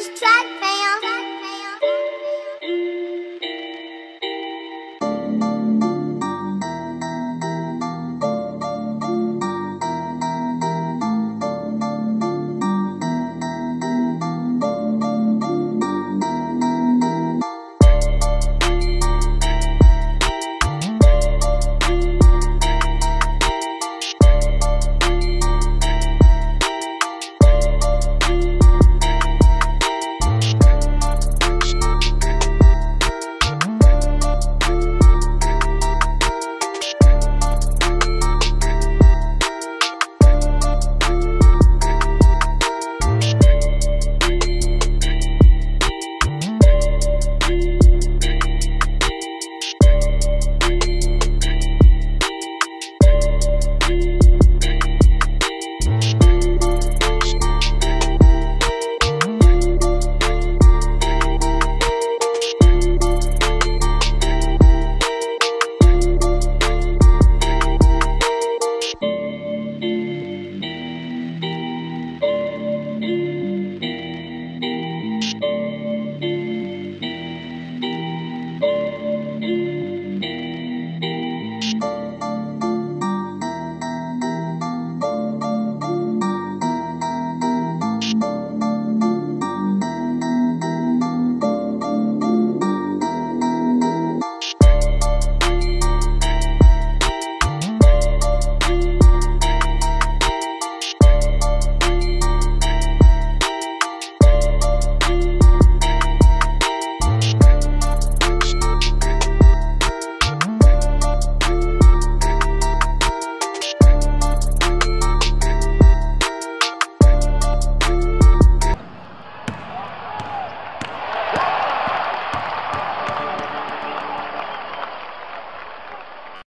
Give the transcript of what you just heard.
just try